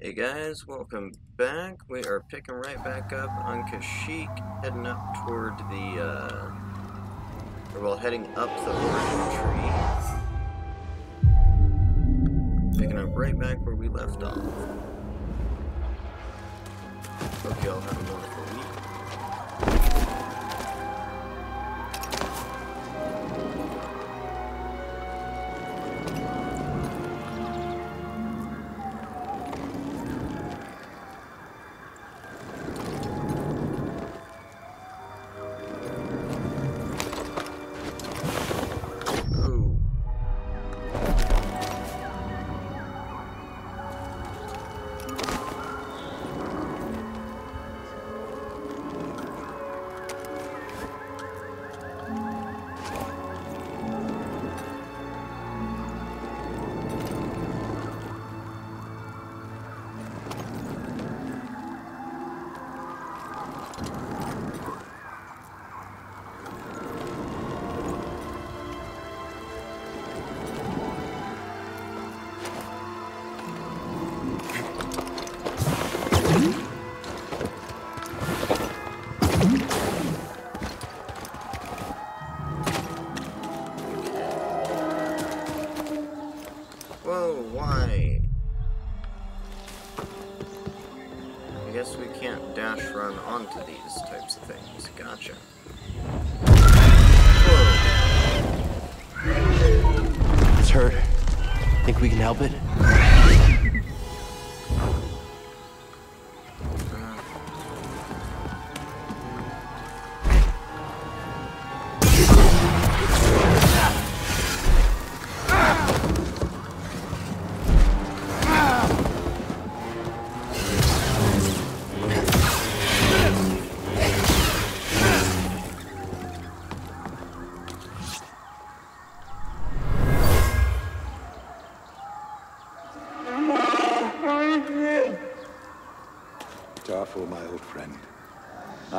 Hey guys, welcome back. We are picking right back up on Kashyyyk, heading up toward the, uh, or well, heading up the origin tree. Picking up right back where we left off. Hope y'all have a wonderful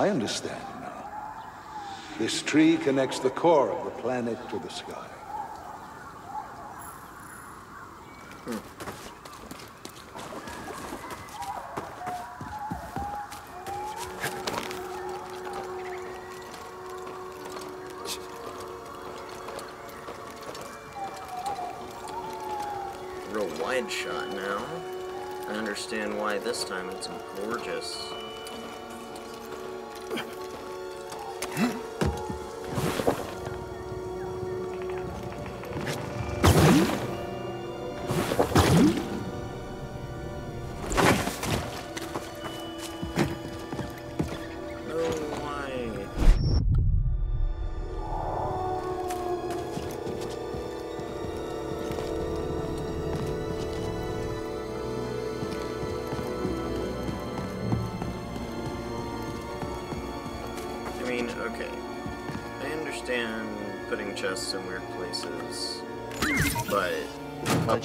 I understand now. This tree connects the core of the planet to the sky.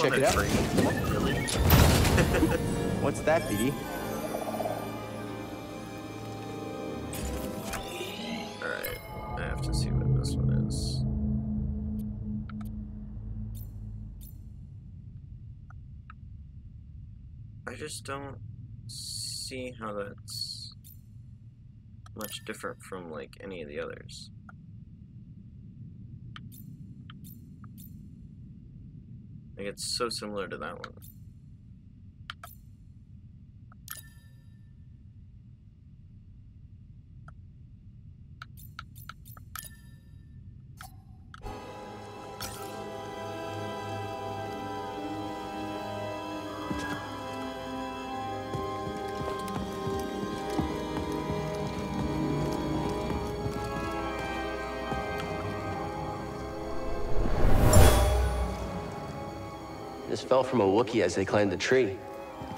Check it out? really? What's that, BD? Alright, I have to see what this one is. I just don't see how that's much different from like any of the others. It's so similar to that one. Fell from a Wookiee as they climbed the tree.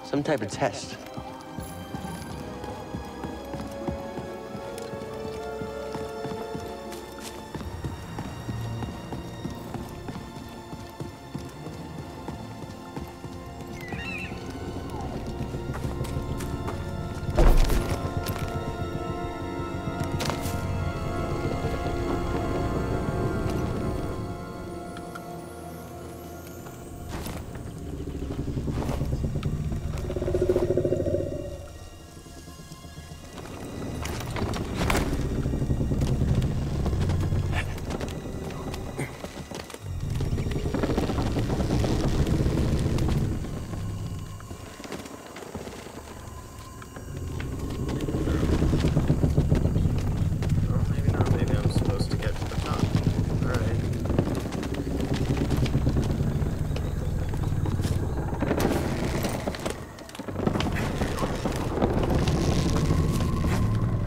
Some type of test.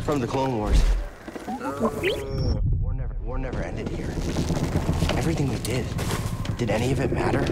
From the Clone Wars. War never, war never ended here. Everything we did, did any of it matter?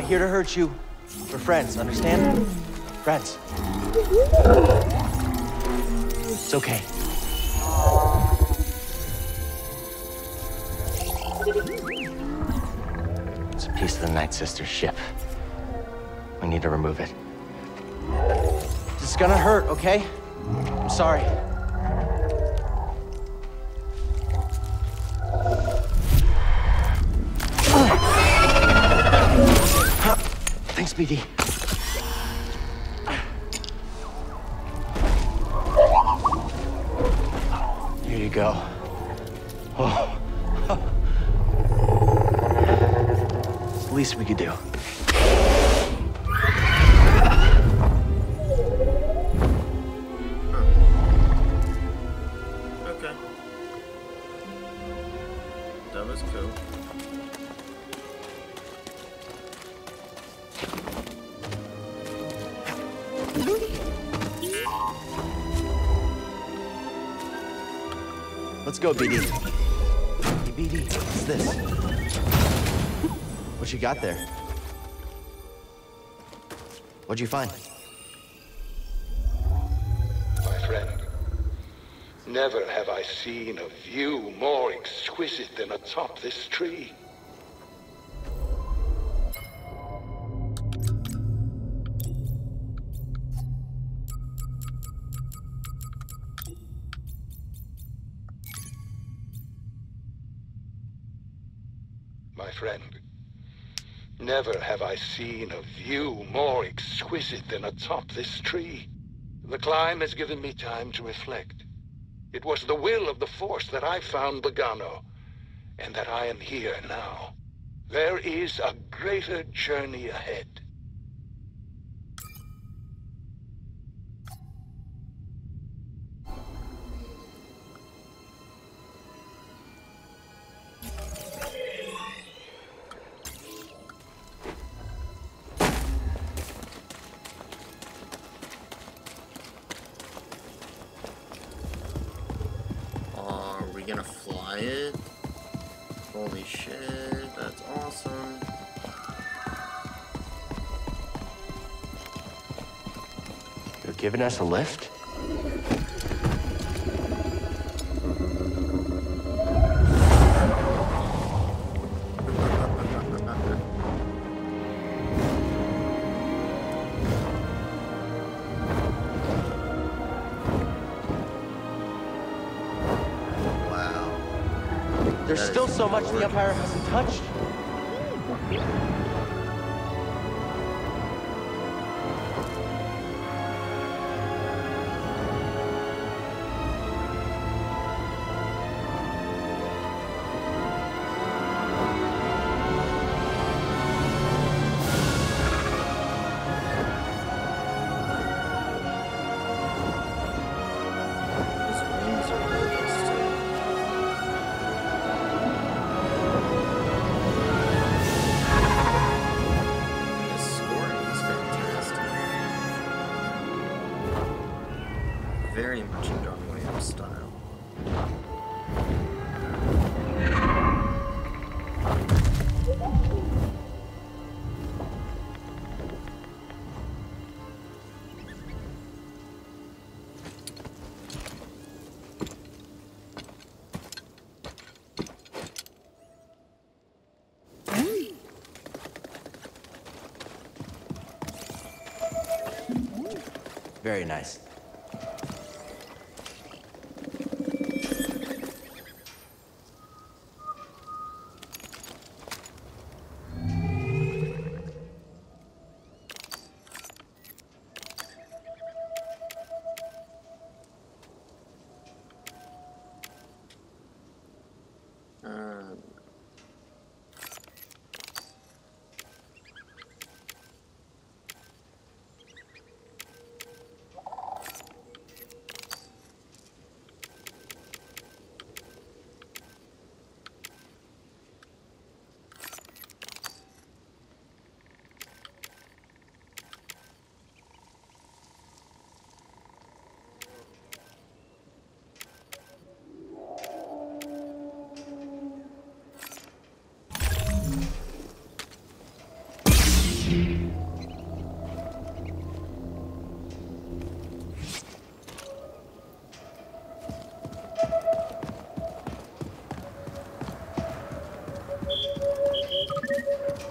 Not here to hurt you. We're friends, understand? Friends. It's okay. It's a piece of the Nightsister's ship. We need to remove it. This is gonna hurt, okay? I'm sorry. BD. Here you go. Oh. Least we could do. Okay. That was cool. Let's go, BD. Hey, BD, what's this? What you got there? What'd you find? My friend, never have I seen a view more exquisite than atop this tree. Seen a view more exquisite than atop this tree. The climb has given me time to reflect. It was the will of the Force that I found Bogano, and that I am here now. There is a greater journey ahead. Giving us a lift? wow. There's still so much the. Empire hasn't touched. Very nice.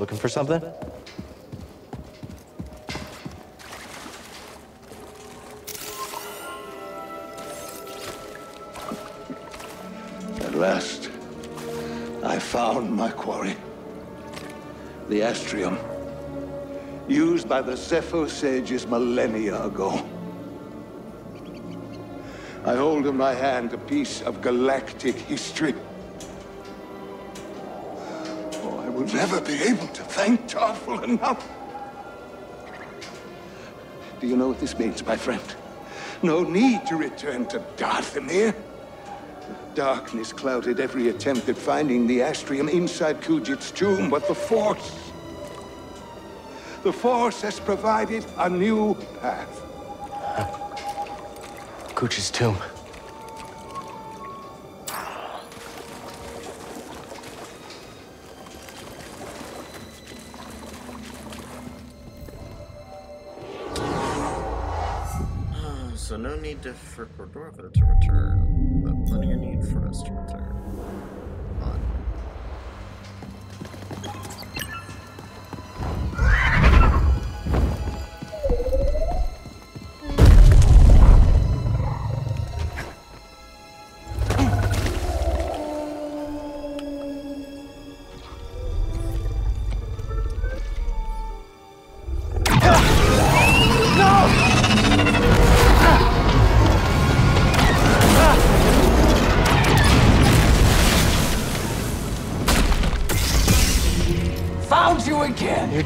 Looking for something? At last, I found my quarry. The Astrium. Used by the Zeffo sages millennia ago. I hold in my hand a piece of galactic history. Never be able to thank Tarfful enough. Do you know what this means, my friend? No need to return to Dathomir. Darkness clouded every attempt at finding the Astrium inside Kujet's tomb, but the Force... The Force has provided a new path. Cooch's tomb. So no need to, for Cordova to return, but plenty of need for us to return.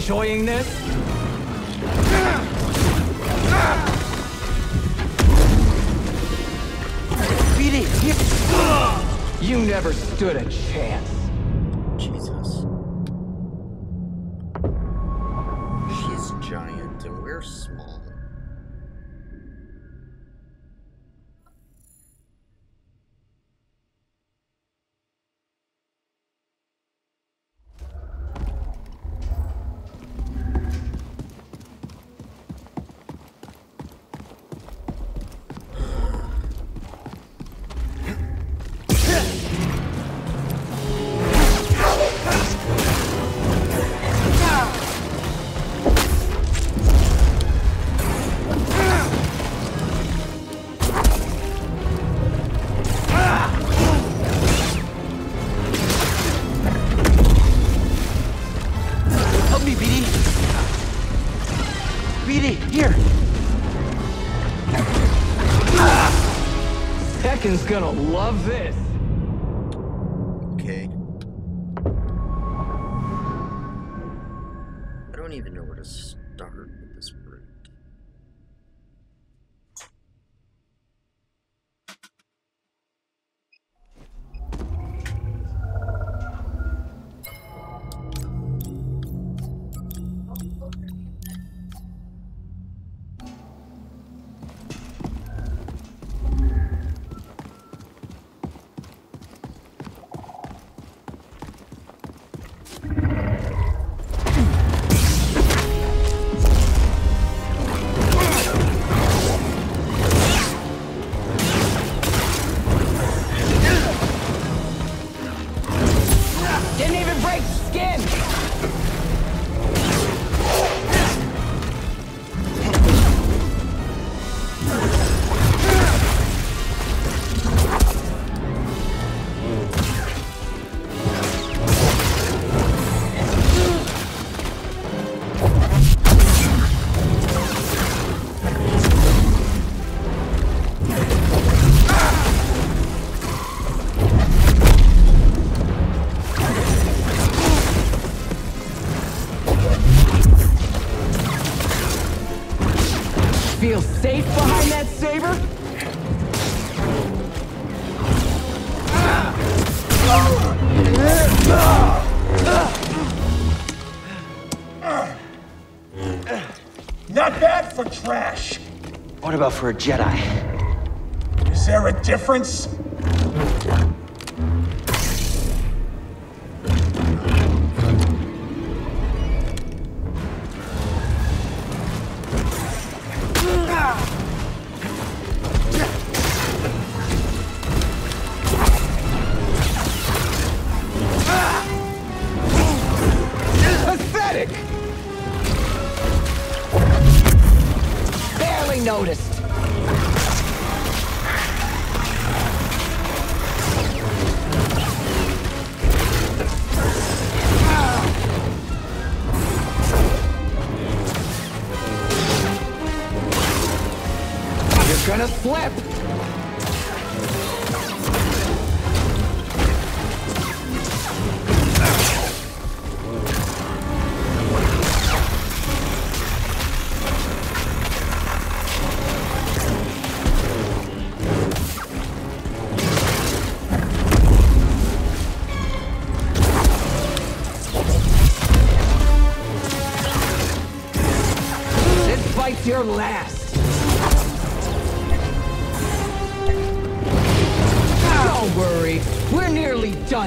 enjoying this? Beat it! You never stood a chance. gonna love this. for a Jedi. Is there a difference?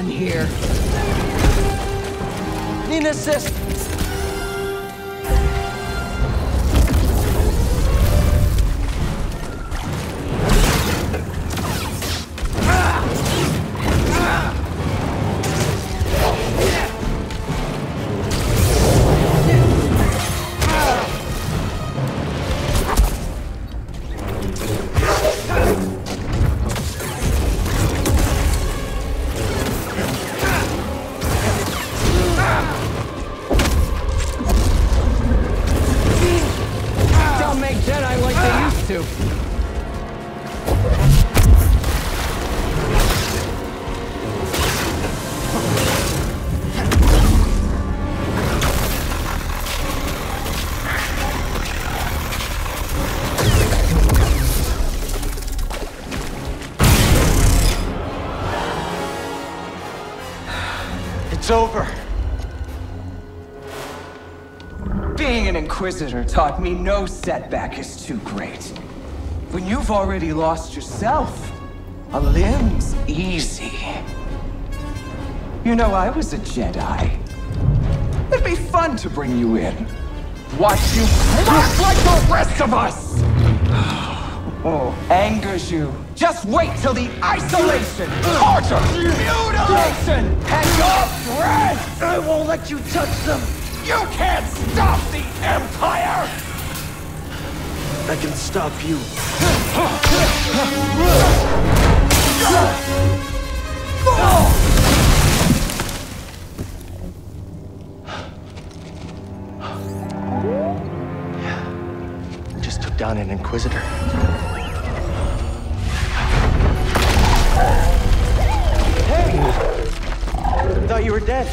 done here. Need assist! It's over. Being an Inquisitor taught me no setback is too great. When you've already lost yourself, a limb's easy. You know, I was a Jedi. It'd be fun to bring you in. Watch you crack like the rest of us! Oh, angers you. Just wait till the isolation, torture, mutilation, and your breath! I won't let you touch them. You can't stop the Empire! I can stop you. Yeah. Just took down an Inquisitor. Were dead.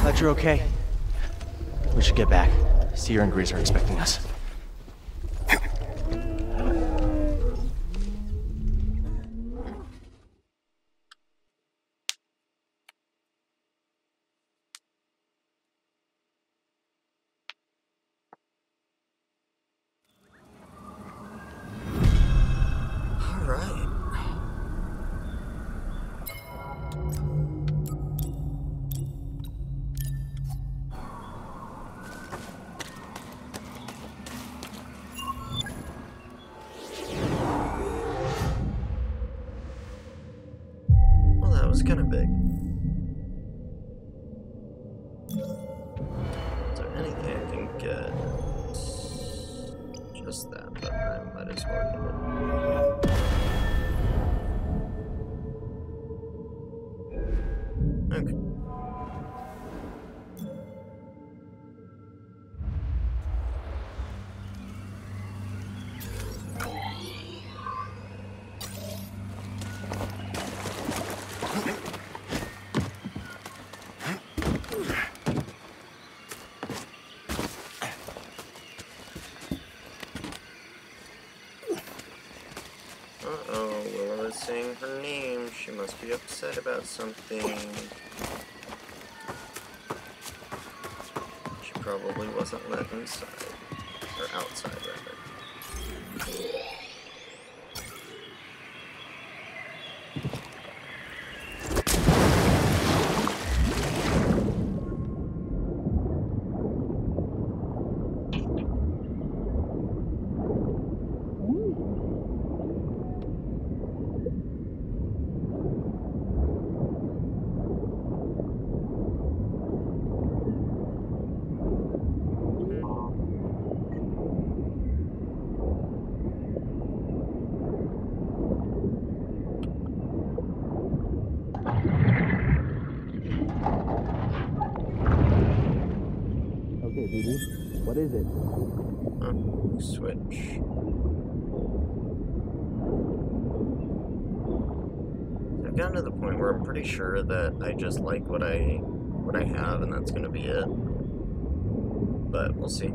Glad you're okay. We should get back. Cere and Greez are expecting us. She probably wasn't let inside. Or outside, rather. Okay, BB. What is it? Huh, switch. I've gotten to the point where I'm pretty sure that I just like what I what I have and that's gonna be it. But we'll see.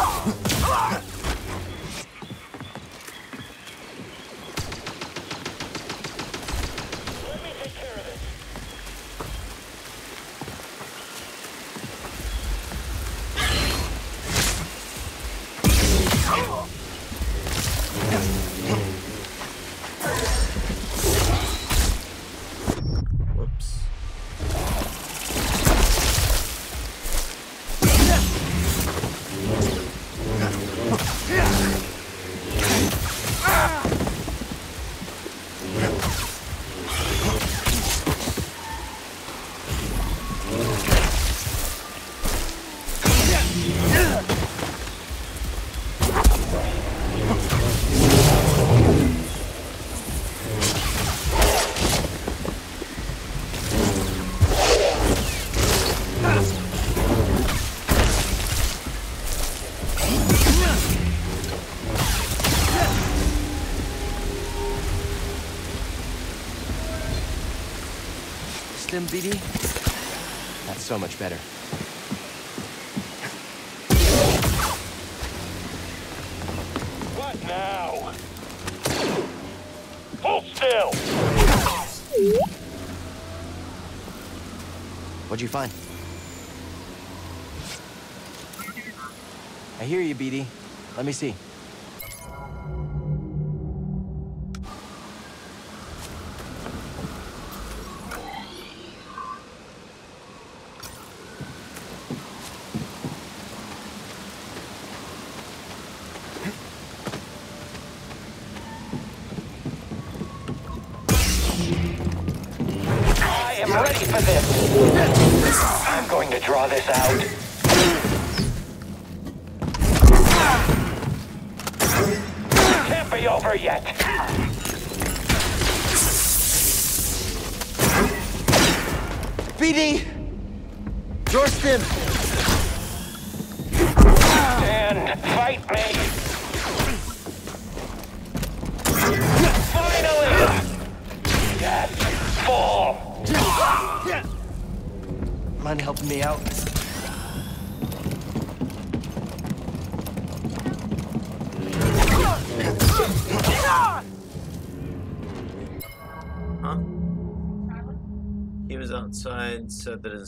Oh! BD? That's so much better. What now? Hold still! What'd you find? I hear you, BD. Let me see.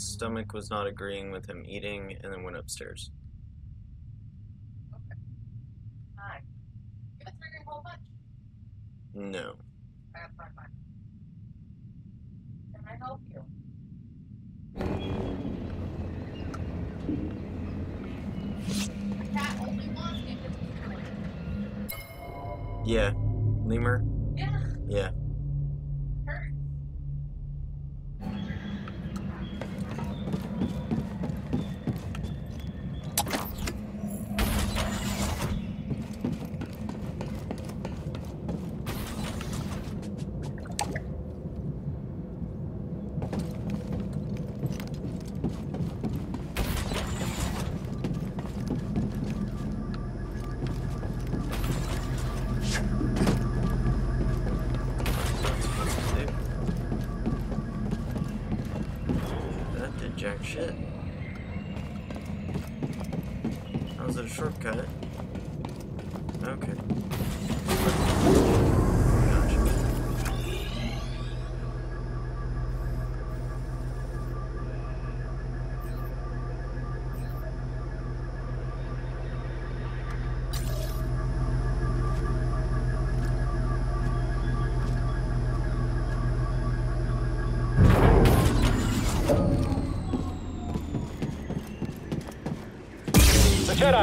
His stomach was not agreeing with him eating, and then went upstairs. Hi. You gonna a whole bunch? No. I have fun, fun. Can I help you? The cat only wants if it's Yeah. Lemur? Yeah. Yeah.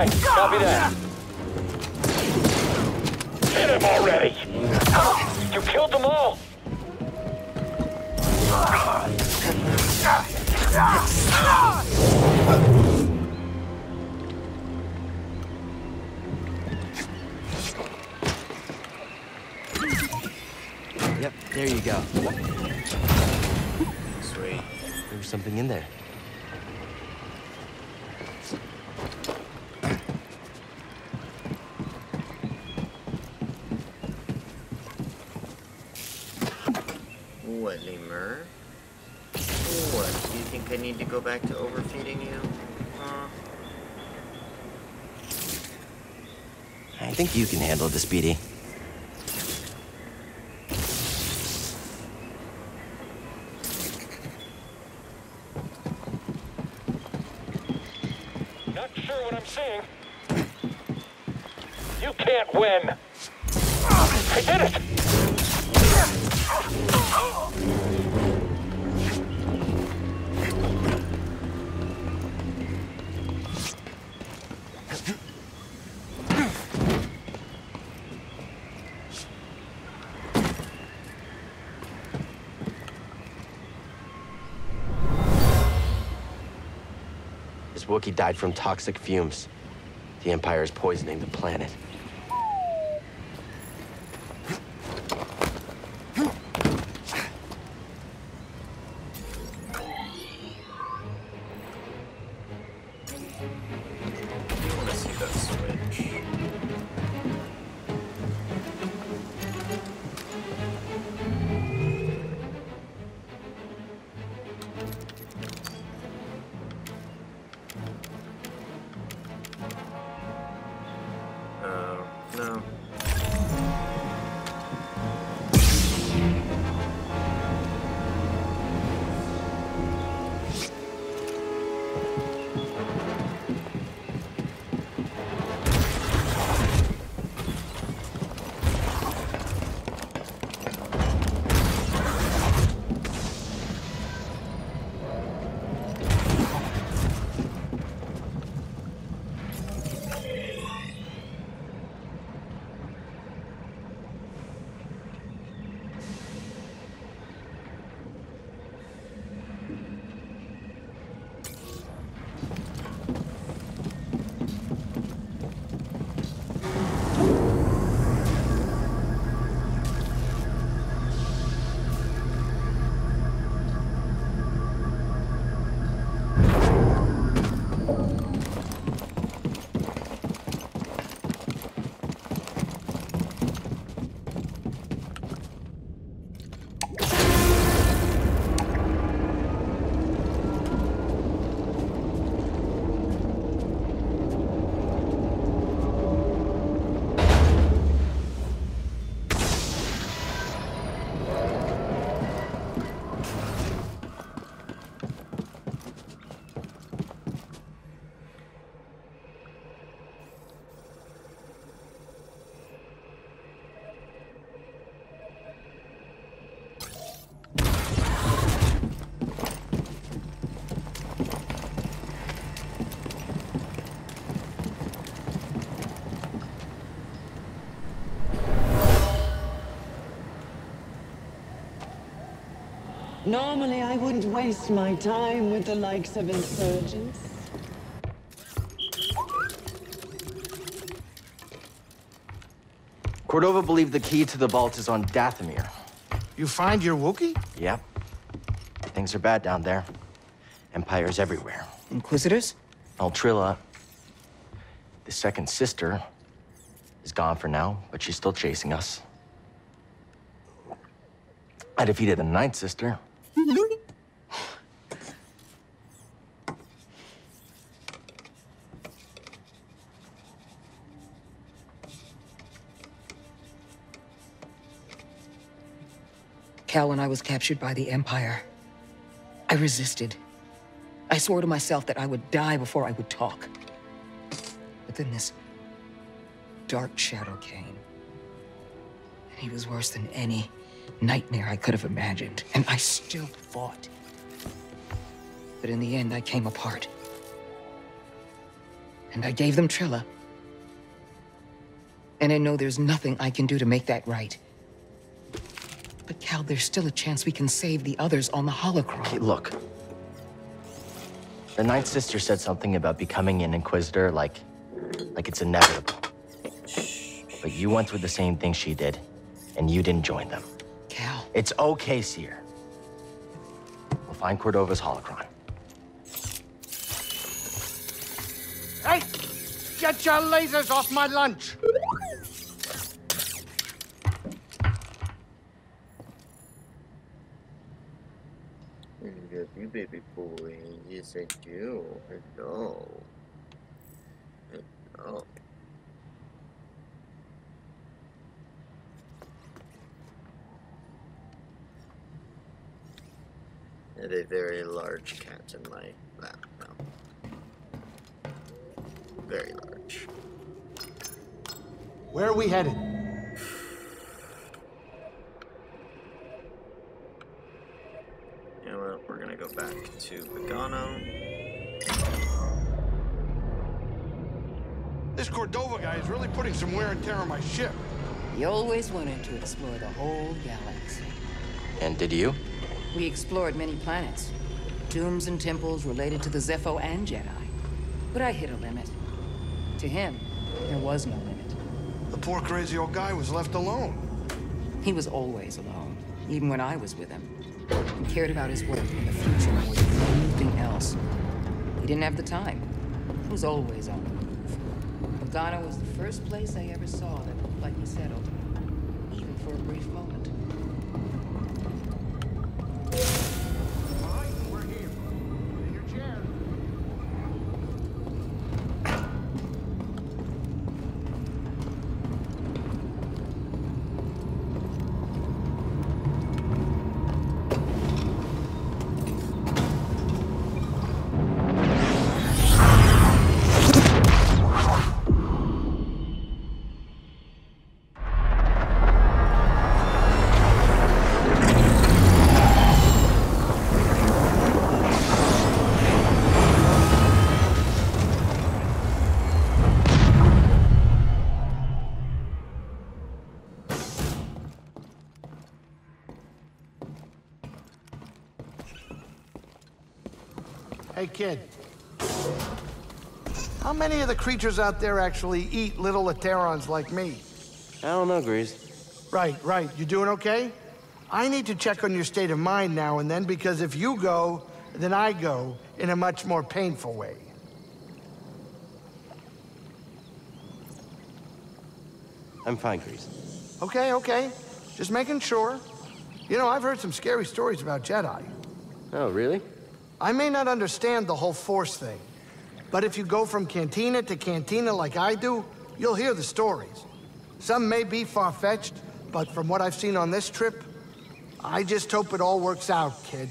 Copy that! Do you think I need to go back to overfeeding you? Huh? I think you can handle this, Speedy. Died from toxic fumes. The Empire is poisoning the planet. Normally, I wouldn't waste my time with the likes of insurgents. Cordova believed the key to the vault is on Dathomir. You find your Wookiee? Yep. Things are bad down there. Empires everywhere. Inquisitors? Altrilla, the second sister, is gone for now, but she's still chasing us. I defeated the ninth sister. Cal, when I was captured by the Empire, I resisted. I swore to myself that I would die before I would talk. But then this dark shadow came. And he was worse than any nightmare I could have imagined. And I still fought. But in the end, I came apart. And I gave them Trilla. And I know there's nothing I can do to make that right. But Cal, there's still a chance we can save the others on the holocron. Hey, look. The ninth sister said something about becoming an inquisitor like like it's inevitable. But you went through the same thing she did, and you didn't join them. Cal, It's okay, Cere. We'll find Cordova's holocron. Hey! Get your lasers off my lunch! You, baby boy. Yes, I do. Hello. Hello. And a very large cat in my lap now. Very large. Where are we headed? You know what? We're gonna go back to Bogano. This Cordova guy is really putting some wear and tear on my ship. He always wanted to explore the whole galaxy. And did you? We explored many planets, tombs and temples related to the Zeffo and Jedi. But I hit a limit. To him, there was no limit. The poor crazy old guy was left alone. He was always alone, even when I was with him. He cared about his work and the future more than anything else. He didn't have the time. He was always on the move. Bogano was the first place I ever saw that looked like he settled, even for a brief moment. Kid. How many of the creatures out there actually eat little Aterons like me? I don't know, Greez. Right, right. You doing okay? I need to check on your state of mind now and then because if you go, then I go in a much more painful way. I'm fine, Greez. Okay, okay. Just making sure. You know, I've heard some scary stories about Jedi. Oh, really? I may not understand the whole Force thing, but if you go from cantina to cantina like I do, you'll hear the stories. Some may be far-fetched, but from what I've seen on this trip, I just hope it all works out, kid.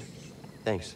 Thanks.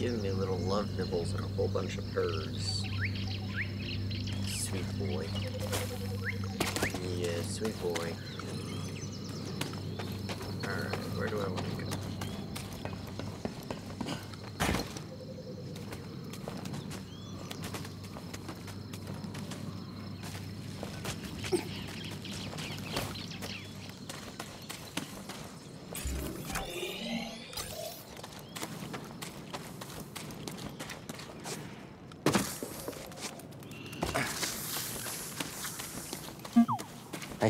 Giving me little love nibbles and a whole bunch of purrs. Sweet boy. Yeah, sweet boy. Alright, where do I want to go?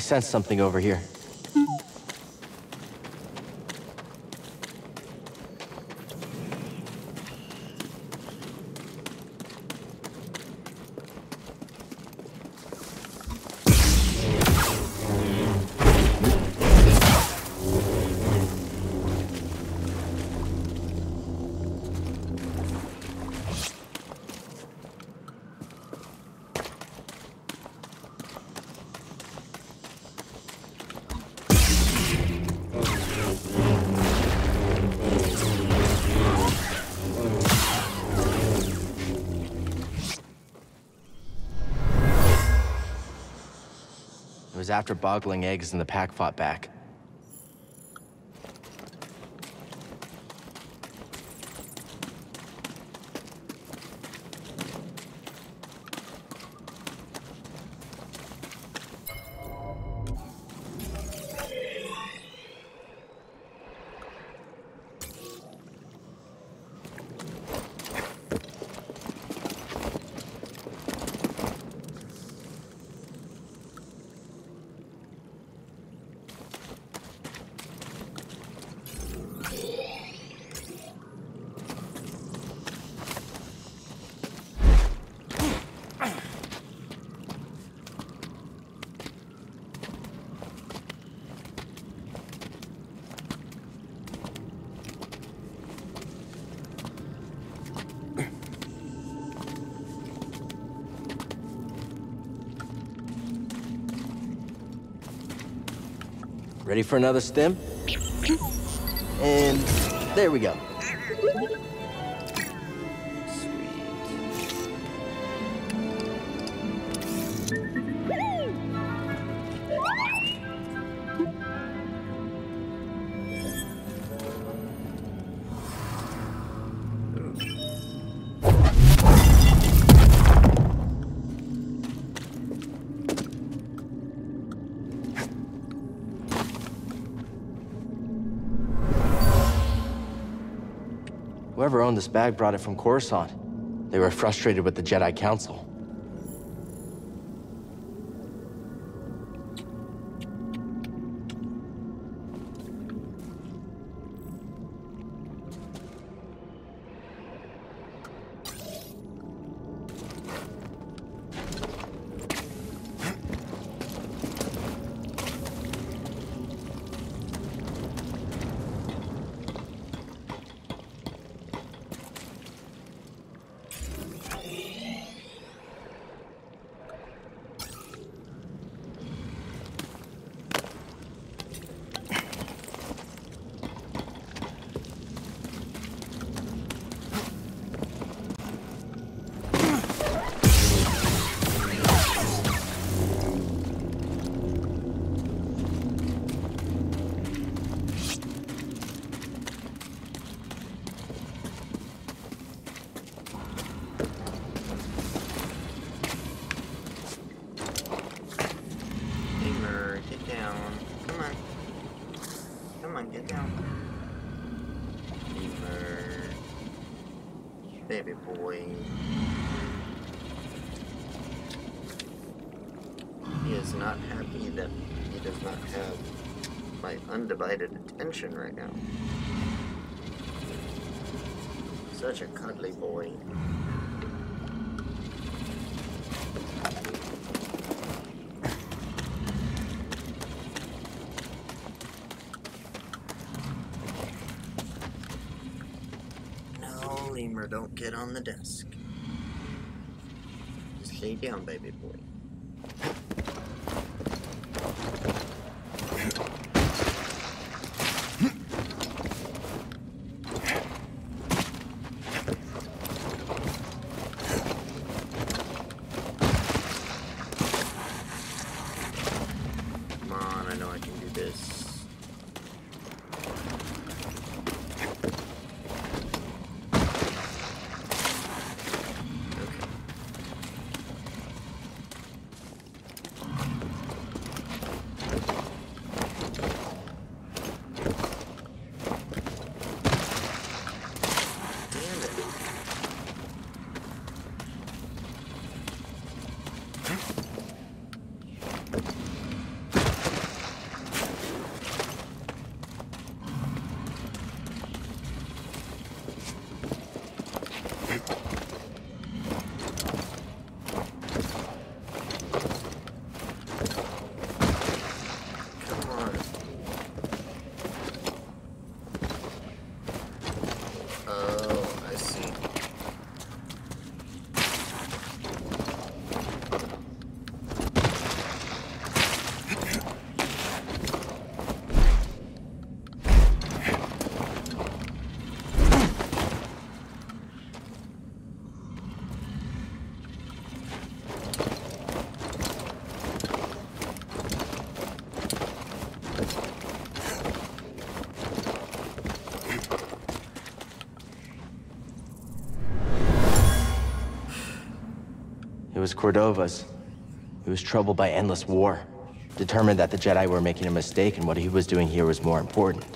I sense something over here. After bogling eggs and the pack fought back. Ready for another stem? And there we go. This bag brought it from Coruscant. They were frustrated with the Jedi Council. Attention right now. Such a cuddly boy. No, Lemur, don't get on the desk. Just lay down, baby boy. Cordova's. He was troubled by endless war. Determined that the Jedi were making a mistake and what he was doing here was more important.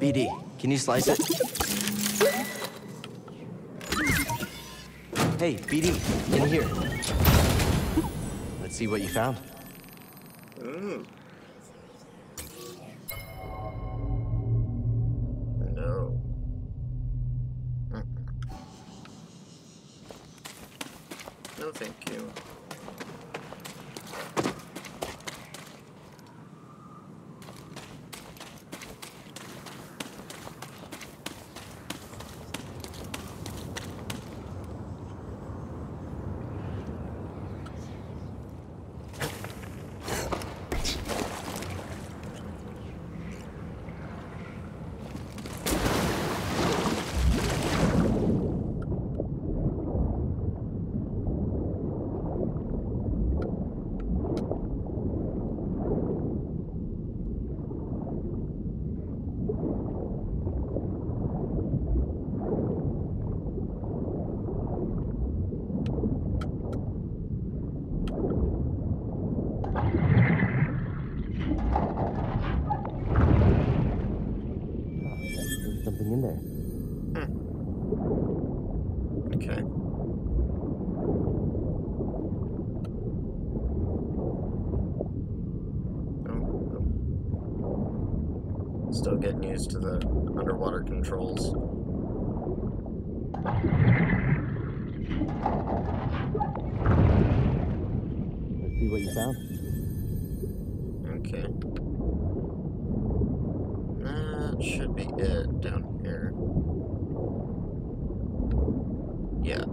BD, can you slice it? Hey, BD, in here. Let's see what you found. Ooh. No. Mm-mm. No, thank you. There's something in there. Okay. Oh, oh. Still getting used to the underwater controls. Let's see what you found. Okay. That should be it down here. Yeah.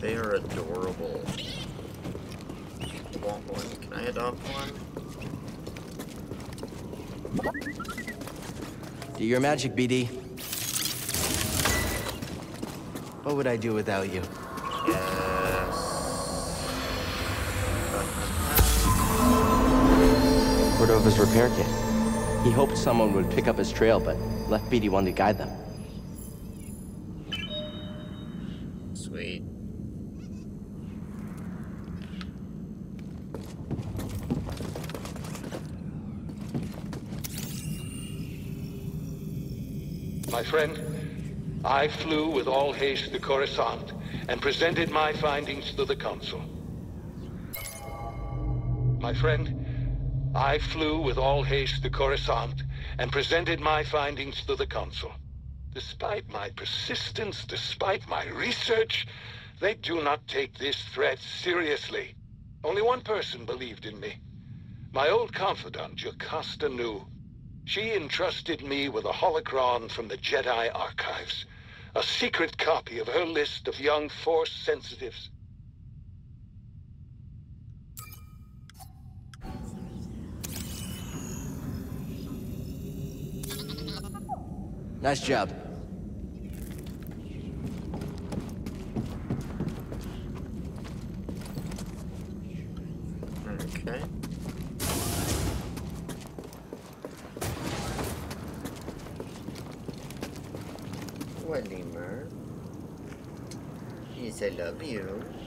They are adorable. I want one. Can I adopt one? Do your magic, BD. What would I do without you? Yes. Cordova's repair kit. He hoped someone would pick up his trail, but left BD one to guide them. Sweet. My friend, I flew with all haste to Coruscant and presented my findings to the Council. My friend, I flew with all haste to Coruscant and presented my findings to the Council. Despite my persistence, despite my research, they do not take this threat seriously. Only one person believed in me. My old confidant, Jocasta Nu. She entrusted me with a holocron from the Jedi archives. A secret copy of her list of young Force sensitives. Nice job. Okay. I love you.